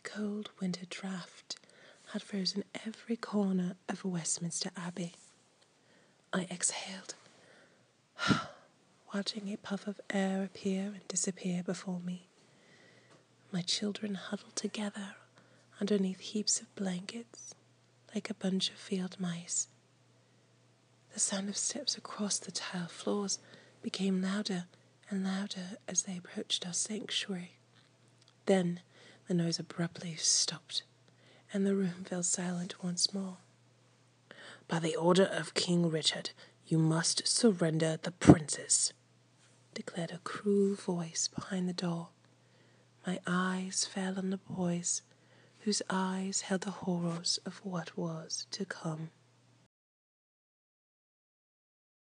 cold winter draught had frozen every corner of Westminster Abbey. I exhaled, watching a puff of air appear and disappear before me. My children huddled together underneath heaps of blankets like a bunch of field mice. The sound of steps across the tile floors became louder and louder as they approached our sanctuary. Then the noise abruptly stopped, and the room fell silent once more. By the order of King Richard, you must surrender the princess, declared a cruel voice behind the door. My eyes fell on the boys, whose eyes held the horrors of what was to come.